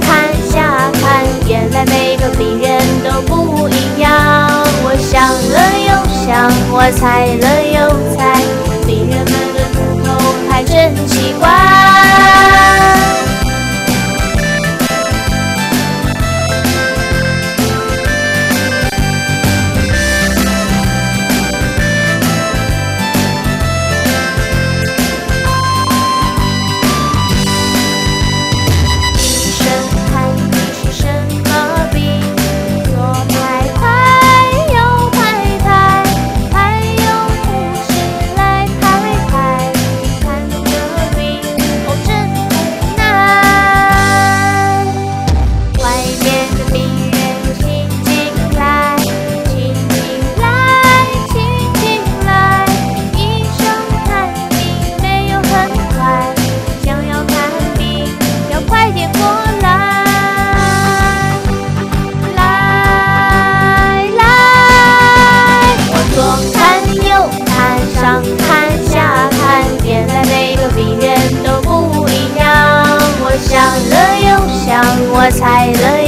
看下看原来每个病人都不一样。我想了又想我猜了又猜。了又想，我猜了。